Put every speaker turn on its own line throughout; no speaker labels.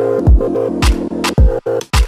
Thank you.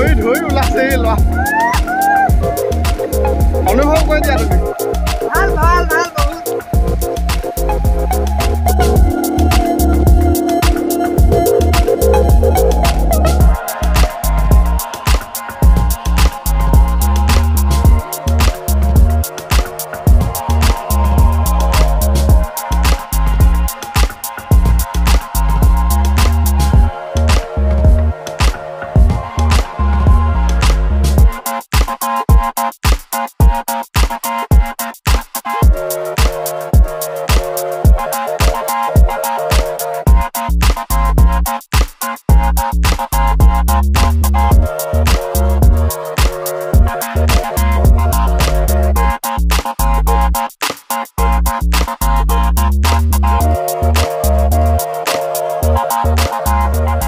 喂，我又拉黑了。
la la